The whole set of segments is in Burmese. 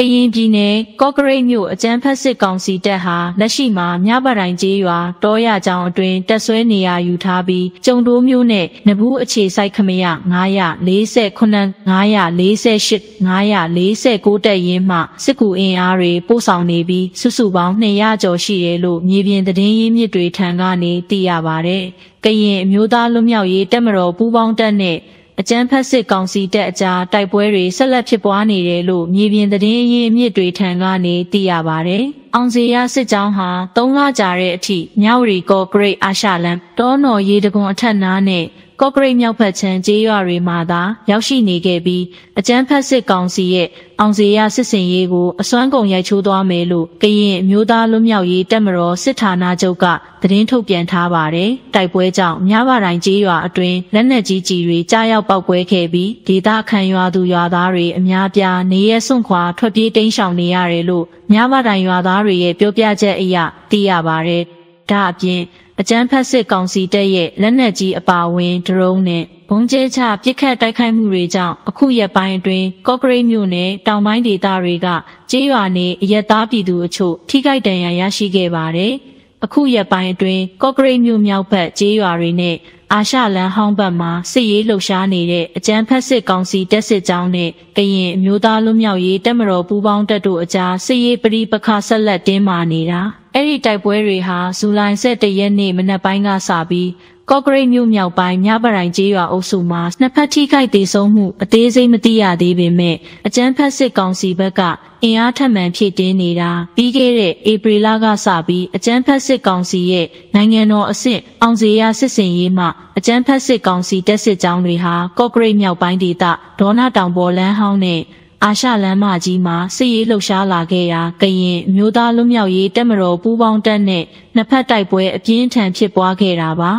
ကရင်ပြည်နယ်ကော့ကရိတ်မြို့အကြမ်းဖက်စစ်ကောင်စီတပ်ဟာလက်ရှိမှာမြပတိုင်ကျေးရွာတောရကျောင်းအတွင်းတပ်ဆွဲနေရာယူထားပြီးကျုံတိုးမျိုးနဲ့နဘူးအခြေစိုက်ခမရ948 948 949တပ်ရင်းမှစစ်ကူအင်အားတွေပို့ဆောင်နေပြီးစုစုပေါင်း200ကျော်ရှိတယ်လို့မြေပြင်သတင်းရင်းမြစ်တွေထံကနေသိရပါဗျ။ကရင်အမျိုးသားလွတ်မြောက်ရေးတပ်မတော်ပူးပေါင်းတပ်နဲ့ အကြမ်းဖက်စစ်ကောင်စီတပ်အကြားတိုက်ပွဲတွေဆက်လက်ဖြစ်ပွားနေတယ်လို့မြေပြင်သတင်းအရင်းအမြစ်တွေထံကနေသိရပါဗျ။အောင်စီရစစ်ကြောင်းဟာ၃လကြာတဲ့အထိမြဝတီကော့ဂရိတ်အာရှလန်တောနော်ရေတကွန်အထက်နားနဲ့ ကော့ကရိတ်မြောက်ဖက်ခြမ်းကျေးရွာတွေမှာသာရောက်ရှိနေခဲ့ပြီးအကြမ်းဖက်စစ်ကောင်စီရဲ့အောင်စီရစစ်စင်ရေးကိုအစွမ်းကုန်ရိုက်ချိုးသွားမယ်လို့ကရင်အမျိုးသားလွတ်မြောက်ရေးတပ်မတော်စစ်ဌာနချုပ်ကသတင်းထုတ်ပြန်ထားပါတယ်။တိုက်ပွဲကြောင့်မြဝတိုင်းကျေးရွာအတွင်းလက်နက်ကြီးကြီးတွေကြားရောက်ပောက်ကွဲခဲ့ပြီးဒေသခံရွာသူရွာသားတွေအများပြားနေရဲစွန့်ခွာထွက်ပြေးတိမ်းရှောင်နေရတယ်လို့မြဝတိုင်းရွာသားတွေရဲ့ပြောပြချက်အရသိရပါတယ်။ဒါအပြင် အကြမ်းဖက်စစ်ကောင်စီတပ်ရဲ့လက်နက်ကြီးအပါအဝင်ဒရုန်းနဲ့ဘုံကျဲချပစ်ခတ်တိုက်ခိုက်မှုတွေကြောင့်အခုရက်ပိုင်းအတွင်းကော့ကရိတ်မြို့နယ်တောင်ပိုင်းဒေသတွေကကျေးရွာနေအရက်သားပြည်သူအချို့ထိခိုက်ဒဏ်ရာရရှိခဲ့ပါတယ်။အခုရက်ပိုင်းအတွင်းကော့ကရိတ်မြို့မြောက်ဘက်ကျေးရွာတွေနဲ့အာရှလန်ဟောင်းဘက်မှာစစ်ရေးလှုပ်ရှားနေတဲ့အကြမ်းဖက်စစ်ကောင်စီတပ်စစ်ကြောင်းနဲ့ကရင်အမျိုးသားလွတ်မြောက်ရေးတပ်မတော်ပူးပေါင်းတပ်တို့အကြားစစ်ရေးပရိပခဆက်လက်တင်းမာနေတာ အဲ့ဒီတိုက်ပွဲတွေဟာဇူလိုင်17ရက်နေ့မနက်ပိုင်းကစပြီးကော့ဂရိတ်မြို့မြောက်ပိုင်းမြပရိုင်ကျေးရွာအုပ်စုမှာနှစ်ဖက်ထိခိုက်ဒေဆုံးမှုအသေးစိတ်မသိရသေးပေမဲ့အကြမ်းဖက်စစ်ကောင်စီဘက်ကအင်အားထပ်မံဖြည့်တင်းနေတာပြီးခဲ့တဲ့ဧပြီလကစပြီးအကြမ်းဖက်စစ်ကောင်စီရဲ့နိုင်ငံတော်အဆင့်အောင်စေရစစ်စင်ရေးမှအကြမ်းဖက်စစ်ကောင်စီတပ်စစ်ကြောင်းတွေဟာကော့ဂရိတ်မြောက်ပိုင်းဒေသဒေါနာတောင်ပေါ်လမ်းဟောင်းနဲ့ အာရှလမ်းမကြီးမှာစစ်ရေးလှုပ်ရှားလာခဲ့ရာကရင်မျိုးသားလွတ်မြောက်ရေးတပ်မတော်ပူးပေါင်းတပ်နဲ့နှစ်ဖက်တိုက်ပွဲအပြင်းထန်ဖြစ်ပွားခဲ့တာပါ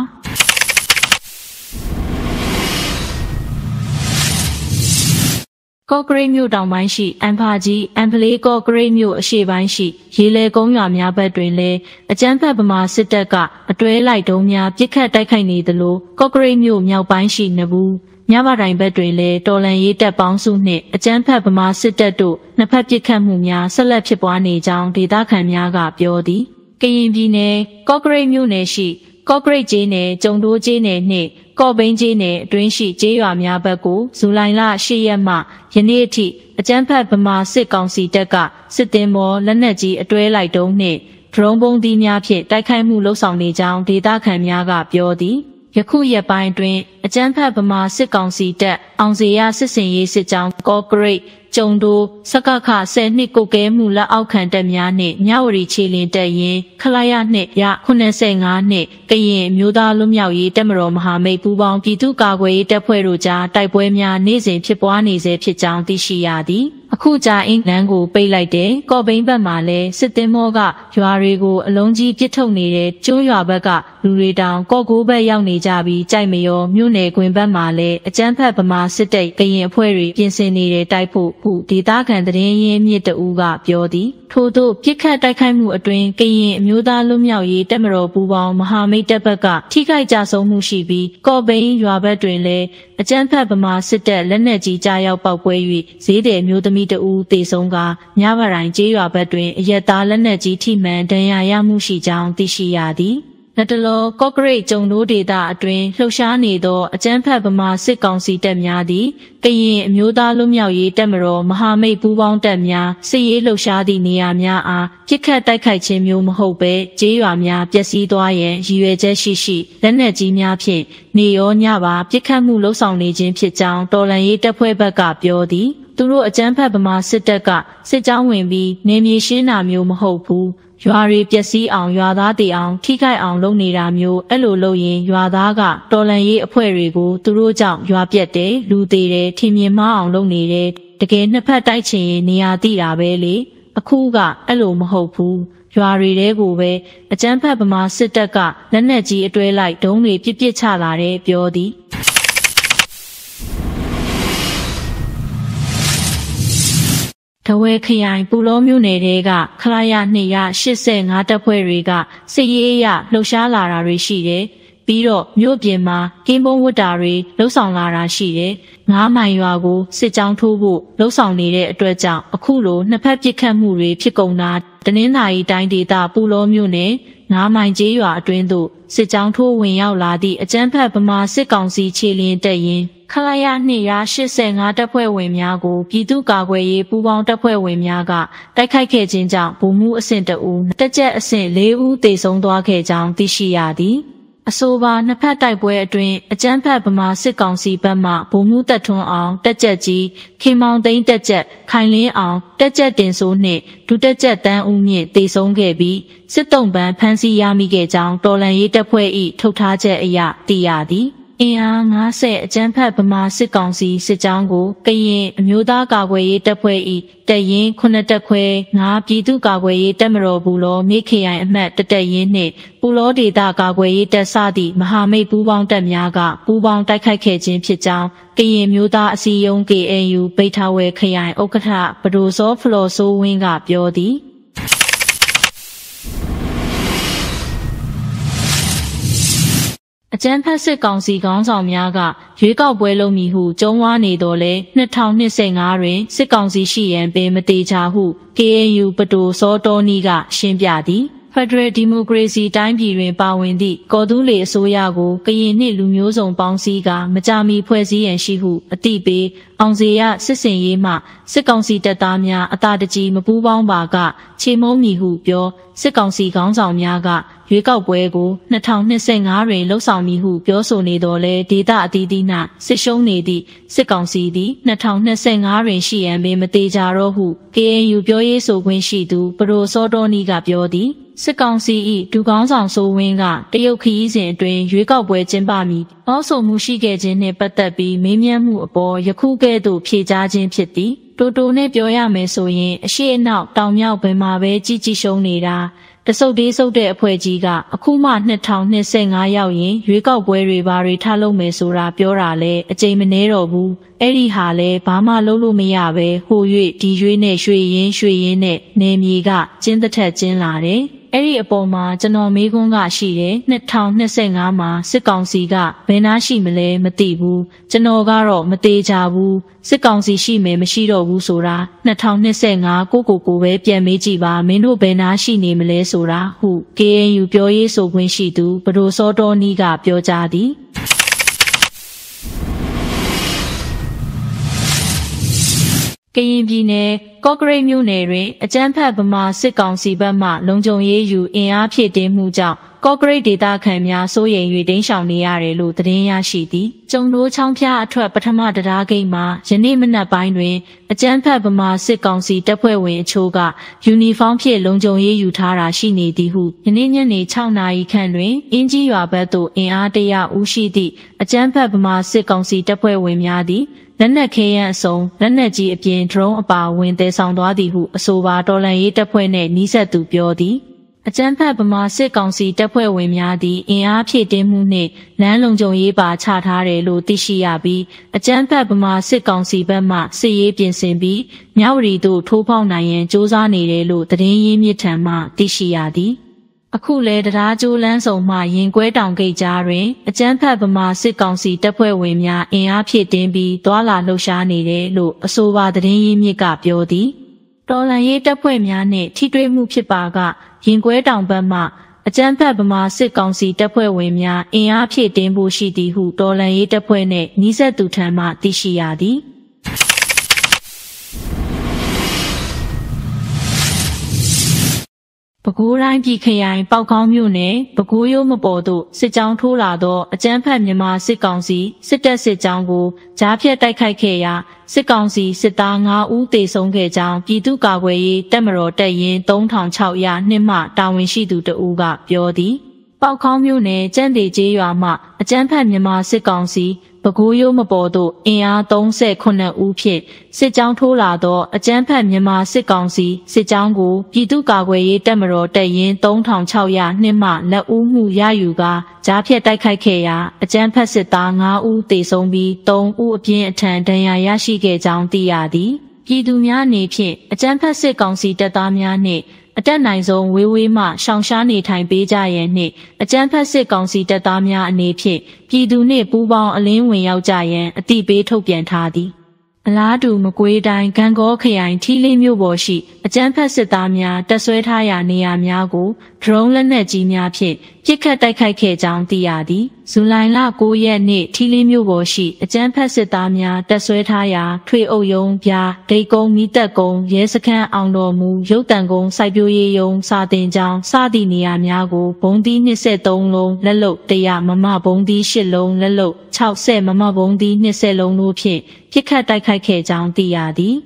ကော့ဂရိတ်မြို့တောင်ပိုင်းရှိအန်ဖာကြီးအန်ဖလေးကော့ဂရိတ်မြို့အရှေ့ပိုင်းရှိရေလေကုန်းရွာများဘက်တွင်လည်းအကြမ်းဖက်ဗမာစစ်တပ်ကအတွဲလိုက်တုံးများပြစ်ခတ်တိုက်ခိုက်နေသလိုကော့ဂရိတ်မြို့မြောက်ပိုင်းရှိနဘူး မြမတိုင်ဘက်တွင်လည်းတော်လန်ရေးတပ်ပေါင်းစုနှင့်အကြမ်းဖက်ဗမာစစ်တပ်တို့နှစ်ဖက်ပစ်ခတ်မှုများဆက်လက်ဖြစ်ပွားနေကြောင်းဒေသခံများကပြောသည်ကရင်ပြည်နယ်ကော့ဂရိတ်မြို့နယ်ရှိကော့ဂရိတ်ကျေးနယ်ကျုံတိုးကျေးနယ်နှင့်ကော့ဘိန်းကျေးနယ်အတွင်းရှိကျေးရွာများဘက်ကိုဇူလိုင်လ10ရက်မှယနေ့အထိအကြမ်းဖက်ဗမာစစ်ကောင်စီတပ်ကစစ်တင်မောလက်နက်ကြီးအတွဲလိုက်တုံးနှင့်ဒရုန်းပုံးသီးများဖြင့်တိုက်ခိုက်မှုလှုပ်ဆောင်နေကြောင်းဒေသခံများကပြောသည် ယခုရက်ပိုင်းတွင် အကြမ်းဖက်ဗမာစစ်ကောင်စီတပ်အောင်စီရစစ်စင်ရေးစစ်ကြောင်းကော့ဂရိတ်ကျုံတိုစကခ10နှစ်ကိုကဲမှုလက်အောက်ခံတပ်များနှင့်မြဝတီခြေလင်တပ်ရင်းခလာရနှင့်ရ85နှစ်ကရင်မျိုးသားလွတ်မြောက်ရေးတပ်မတော်မဟာမိတ်ပူးပေါင်းပြည်သူ့ကာကွယ်ရေးတပ်ဖွဲ့တို့ကြားတိုက်ပွဲများနေ့စဉ်ဖြစ်ပွားနေဆဲဖြစ်ကြောင်းသိရှိရသည်အခုကြာအင်းလန်းကိုပိတ်လိုက်တယ်ကော့ဘိန်းဘက်မှာလည်းစစ်တင်မောကရွာတွေကိုအလုံးကြီးပစ်ထုတ်နေတဲ့ကျိုးရွာဘက်ကလူတွေတောင်ကော့ကိုးဘက်ရောက်နေကြပြီးကြိုက်မရောမြို့နယ်ကွင်းဘက်မှာလည်းအကြမ်းဖက်ဗမာစစ်တပ်ကရင်အဖွဲ့တွေပြင်ဆင်နေတဲ့တိုက်ဖို့ဟုဒေသခံသတင်းရင်းမြစ်တဦးကပြောသည်ထို့သို့ပြစ်ခတ်တိုက်ခိုက်မှုအတွင်းကရင်အမျိုးသားလွတ်မြောက်ရေးတပ်မတော်ပူးပေါင်းမဟာမိတ်တပ်ဘက်ကထိခိုက်ကြဆုံးမှုရှိပြီးကော့ဘိန်းရွာဘက်တွင်လည်းအကြမ်းဖက်ဗမာစစ်တပ်လက်နက်ကြီးကြားရောက်ပောက်ပွဲ၍ဈေးတယ်မျိုးသမီးတဦးတေဆုံးကမြဗရိုင်ကျေးရွာဘက်တွင်အရက်သားလက်နက်ကြီးထိမှန်ဒဏ်ရာရမှုရှိကြောင်းသိရှိရသည် လက်တလောကော့ဂရိတ်ကျုံတို့ဒေသအတွင်းလှုပ်ရှားနေသောအကြမ်းဖက်ဗမာစစ်ကောင်စီတပ်များသည်ကရင်အမျိုးသားလွတ်မြောက်ရေးတပ်မတော်မဟာမိတ်ပူးပေါင်းတပ်များစစ်ရေးလှုပ်ရှားသည့်နေရာများအားပြစ်ခတ်တိုက်ခိုက်ခြင်းမျိုးမဟုတ်ဘဲကျေးရွာများပျက်စီးသွားရန်ရည်ရွယ်ချက်ရှိရှိလက်နက်ကြီးများဖြင့်နေရောညပါပြစ်ခတ်မှုလှုပ်ဆောင်နေခြင်းဖြစ်ကြောင်းတော်လန်ရေးတပ်ဖွဲ့ဘက်ကပြောသည် သူတို့အကြမ်းဖက်ဗမာစစ်တပ်ကစစ်ကြောင်းဝင်ပြီးနေမြေရှင်းတာမျိုးမဟုတ်ဘူးရွာတွေပျက်စီးအောင်ရွာသားတေအောင်ထိခိုက်အောင်လုပ်နေတာမျိုးအဲ့လိုလုပ်ရင်ရွာသားကတော်လန်ရေးအဖွဲ့တွေကိုသူတို့ကြောင့်ရွာပြက်တယ်လူသေးတယ်ထင်မြင်မှားအောင်လုပ်နေတယ်တကယ်နှစ်ဖက်တိုက်ချင်ရင်နေရာတိတာပဲလေအခုကအဲ့လိုမဟုတ်ဘူးရွာတွေတဲကိုပဲအကျန်းဖက်ဗမာစစ်တပ်ကလက်နက်ကြီးအတွဲလိုက်ဒုံးတွေပြစ်ပစ်ချလာတယ်ပြောသည် တဝဲခရိုင်ပူလောမြို့နယ်တဲကခလာရ285တပ်ဖွဲ့တွေကစစ်ရေးအရလှုပ်ရှားလာတာတွေရှိတယ်။ပ ပြီးတော့မြို့ပြင်မှာကင်းပုံးဝတ်တာတွေလှုပ်ဆောင်လာတာရှိတယ်။ငားမိုင်ရွာကိုစစ်ကြောင်းထိုးဖို့လှုပ်ဆောင်နေတဲ့အတွက်ကြောင့်အခုလိုနှစ်ဖက်ပစ်ခတ်မှုတွေဖြစ်ကုန်တာတနင်္သာရီတိုင်းဒေသပူလောမြို့နယ်ငားမိုင်ကျေးရွာအတွင်းသို့စစ်ကြောင်းထိုးဝင်ရောက်လာသည့်အကြမ်းဖက်ဗမာစစ်ကောင်စီခြေလျင်တက်ရင်ခလာရ2ရာ85တပ်ဖွဲ့ဝင်များကိုပြည်သူ့ကာကွယ်ရေးပူးပေါင်းတပ်ဖွဲ့ဝင်များကတိုက်ခိုက်ခဲ့ခြင်းကြောင့်ဗိုလ်မှူးအဆင့်တအူတက်ကြက်အဆင့်၄ဦးသေဆုံးသွားခဲ့ကြောင်းသိရှိရသည် အဆိုပါနှစ်ဖက်တိုက်ပွဲအတွင်းအကြမ်းဖက်ဗမာစစ်ကောင်စီဘက်မှဗိုလ်မှူးတပ်ထွန်းအောင်တက်ကြက်ကြီးခင်မောင်သိန်းတက်ကြက်ခိုင်လင်းအောင်တက်ကြက်တင်ဆိုးနှင့်ဒုတက်ကြက်တန်းဦးမြင့်တေဆုံးခဲ့ပြီးစစ်တုံးပန်းဖမ်းဆီးရမိခဲ့ကြောင်းတော်လန်ရေးတပ်ဖွဲ့၏ထုတ်ထားချက်အရသိရသည် အင်အား90အကြမ်းဖက်ဗမာစစ်ကောင်စီစစ်ကြောင်းကိုကရင်အမျိုးသားကာကွယ်ရေးတပ်ဖွဲ့၏တပ်ရင်း9တပ်ခွဲ9ပြည်သူ့ကာကွယ်ရေးတပ်မတော်ဘူးလောမိခရိုင်အမှတ်တတပ်ရင်းနှင့်ပူလောဒေတာကာကွယ်ရေးတပ်စသည့်မဟာမိတ်ပူးပေါင်းတပ်များကပူးပေါင်းတိုက်ခိုက်ခဲ့ခြင်းဖြစ်ကြောင်းကရင်မျိုးသားအစည်းအရုံး KNU ဗိထားဝဲခရိုင်ဥက္ကဋ္ဌဘဒိုစောဖလော်ဆိုးဝင်းကပြောသည် ကြမ်းဖက်စစ်ကောင်စီခေါင်းဆောင်များကရွေးကောက်ပွဲလုပ်မည်ဟုကြုံဝါနေတော်လဲ2025တွင်စစ်ကောင်စီရှိရန်ပင်မတေချာဟု KNU ပတိုစောတော်နီကရှင်းပြသည် ဖက်ဒရယ်ဒီမိုကရေစီတိုင်းပြည်တွင်ပါဝင်သည့်ကော်တူးလေအစိုးရကိုကရင်နှင့်လူမျိုးစုံပေါင်းစည်းကမကြမီဖွဲ့စည်းရန်ရှိဟုအတိပေးအောင်စေရစစ်စင်ရေးမှစစ်ကောင်စီတပ်သားများအတာတကြီးမပူးပေါင်းပါကခြေမုံမီဟုပြောစစ်ကောင်စီခေါင်းဆောင်များကရွေးကောက်ပွဲကို2025တွင်လှုပ်ဆောင်မည်ဟုပြောဆိုနေတော်လဲဒေတာအသီးသီးနှစစ်ရှုံးနေသည့်စစ်ကောင်စီသည်2025တွင်ရှိရန်ပင်မသေးကြတော့ဟု KNU ပြောရေးဆိုခွင့်ရှိသူပရိုစောတော်နီကပြောသည် စစ်ကောင်စီ၏ဒူကောင်းဆောင်ဆိုဝင်းကတရုတ်ခရီးစဉ်အတွင်းရွေးကောက်ပွဲကျင်းပမည်။အောဆိုမှုရှိခဲ့ခြင်းနှင့်ပတ်သက်ပြီးမေးမြန်းမှုအပေါ်ယခုကဲ့သို့ဖြေကြားခြင်းဖြစ်သည်။တိုတိုနဲ့ပြောရမယ်ဆိုရင်အရှိအနောက်တောင်မြောက်ဘက်မှာပဲကြီးကြီးရှုံးနေတာတဆုပ်သေးဆုပ်တဲ့အဖွဲ့ကြီးကအခုမှ2025ရောက်ရင်ရွေးကောက်ပွဲတွေဘာတွေထားလုပ်မယ်ဆိုတာပြောတာလဲအကြိမ်မနှဲတော့ဘူးအဲ့ဒီဟာလဲဘာမှလုပ်လို့မရပဲဟို၍ဒီရွေးနဲ့ရွှေရင်ရွှေရင်နဲ့နေမြေကကျင်းသက်ထက်ကျင်းလာတယ် အဲ့ဒီအပေါ်မှာကျွန်တော်မေးခွန်းကရှိတယ်2025မှာစစ်ကောင်စီကဘယ်နှရှိမလဲမသိဘူးကျွန်တော်ကတော့မသေးကြဘူးစစ်ကောင်စီရှိမယ်မရှိတော့ဘူးဆိုတာ2025ကိုကိုကိုပဲပြန်မေးကြည့်ပါမင်းတို့ဘယ်နှရှိနေမလဲဆိုတာဟု KNU ပြောရေးဆိုခွင့်ရှိသူဘဒိုစောတော်နီးကပြောကြားသည် ကရင်ပြည်နယ်ကော့ကရိတ်မြို့နယ်တွင်အကြမ်းဖက်ဗမာစစ်ကောင်စီဘက်မှလုံခြုံရေးယူအင်အားဖြည့်တင်းမှုကြောင့်ကော့ကရိတ်ဒေသခံများစိုးရိမ်၍ဒိန်းရှောင်နေရတယ်လို့သတင်းရရှိသည်။ကျုံတို့ချောင်းဖျားအထွက်ပထမတရားဂိတ်မှာယနေ့မနက်ပိုင်းတွင်အကြမ်းဖက်ဗမာစစ်ကောင်စီတပ်ဖွဲ့ဝင်အချို့ကယူနီဖောင်းဖြင့်လုံခြုံရေးယူထားတာရှိနေသည်ဟုယနေ့ညနေ6နာရီခန့်တွင်အင်းကြီးရွာဘက်သို့အင်အားတရဦးရှိသည့်အကြမ်းဖက်ဗမာစစ်ကောင်စီတပ်ဖွဲ့ဝင်များသည် လက်နက်ခဲယမ်းအစုံလက်နက်ကြီးအပြင် drone အပါဝင်တည်ဆောင်သွားသည်ဟုအဆိုပါတော်လန်ရေးတပ်ဖွဲ့နှင့်နှီးဆက်သူပြောသည်အကြမ်းဖက်ဗမာစစ်ကောင်စီတပ်ဖွဲ့ဝင်များသည့်အင်အားဖြည့်တင်းမှုနှင့်လမ်းလုံခြုံရေးပါချထားတယ်လို့သိရှိရပြီးအကြမ်းဖက်ဗမာစစ်ကောင်စီဘက်မှစစ်ရေးပြင်ဆင်ပြီးမြဝတီသို့ထိုးဖောက်နိုင်ရန်စ조사နေတယ်လို့သတင်းရင်းမြစ်ထံမှသိရှိရသည်။ အခုလဲတရားကျိုးလန်းဆောင်မှရင်ကွဲတောင်ဂိတ်ကြားတွင်အကြမ်းဖက်ဗမာစစ်ကောင်စီတပ်ဖွဲ့ဝင်များအင်အားဖြည့်တင်းပြီးသွာလာလှုပ်ရှားနေတယ်လို့အဆိုပါသတင်းရင်းမြစ်ကပြောသည်တော်လန်ရေးတပ်ဖွဲ့များနှင့်ထိတွေ့မှုဖြစ်ပါကရင်ကွဲတောင်ဘက်မှအကြမ်းဖက်ဗမာစစ်ကောင်စီတပ်ဖွဲ့ဝင်များအင်အားဖြည့်တင်းဖို့ရှိသည်ဟုတော်လန်ရေးတပ်ဖွဲ့နှင့်နှီးဆက်သူထံမှသိရှိရသည် ပဲခူးတိုင်းပြည်ခရိုင်ပေါကောင်းမြို့နယ်ပဲခူးရိုးမပေါ်သို့စစ်ကြောင်းထိုးလာသောအကြမ်းဖက်မြန်မာစစ်ကောင်စီစစ်တပ်စစ်ကြောင်းကိုကြားဖြတ်တိုက်ခိုက်ခဲ့ရာစစ်ကောင်စီစစ်သား9ဦးသေဆုံးခဲ့ကြောင်းပြည်သူ့ကာကွယ်ရေးတပ်မတော်တပ်ရင်း3600နှစ်မှတာဝန်ရှိသူတဦးကပြောသည်ပေါခေါင်းမြို့နယ်ကျန်းတေကျေးရွာမှအကြမ်းဖက်မြန်မာစစ်ကောင်စီ ပဲခူးရိုးမပေါ်သို့အင်အား38ဦးဖြင့်စစ်ကြောင်းထိုးလာသောအကြမ်းဖက်မြန်မာစစ်ကောင်စီစစ်ကြောင်းကိုပြည်သူ့ကာကွယ်ရေးတပ်မတော်တပ်ရင်း3600နှစ်မှလက်ဦးမှုရယူကာကြားဖြတ်တိုက်ခိုက်ခဲ့ရာအကြမ်းဖက်စစ်သား9ဦးသေဆုံးပြီး3ဦးအပြင်းအထန်ဒဏ်ရာရရှိခဲ့ကြောင်းသိရသည်ပြည်သူများအနေဖြင့်အကြမ်းဖက်စစ်ကောင်စီတပ်သားများနှင့် အတက်နိုင်ဆုံးဝေးဝေးမှရှောင်ရှားနေထိုင်ပေးကြရန်နှင့်အကြမ်းဖက်စစ်ကောင်စီတပ်သားများအနေဖြင့်ပြည်သူနှင့်ပူးပေါင်းအလင်းဝင်ရောက်ကြရန်အတိပေးထုတ်ပြန်ထားသည်အလားတူမကွေးတိုင်းဂံကောခရိုင်ထီးလေးမြို့ပေါ်ရှိအကြမ်းဖက်စစ်သားများတပ်ဆွဲထားရာနေရာများကိုဒရုန်းလက်နက်ကြီးများဖြင့်ပစ်ခတ်တိုက်ခိုက်ခဲ့ကြောင်းသိရသည်ဇူလိုင်လ9ရက်နေ့ထီးလေးမြို့ပေါ်ရှိအကြမ်းဖက်စစ်သားများတပ်ဆွဲထားရာထွေအုပ်ရုံးပြားဒိတ်ကုန်းမိတက်ကုန်းရဲစခန်းအောင်တော်မူရုတ်တံကုန်းစိုက်ပျိုးရေးရုံးစာတင်ကျောင်းစသည့်နေရာများကိုဘုံသီး23လုံးလက်လုတ်100မမဘုံသီး8လုံးလက်လုတ်60မမဘုံသီး20လုံးတို့ဖြင့်ပစ်ခတ်တိုက်ခိုက်ခဲ့ကြောင်းသိရသည်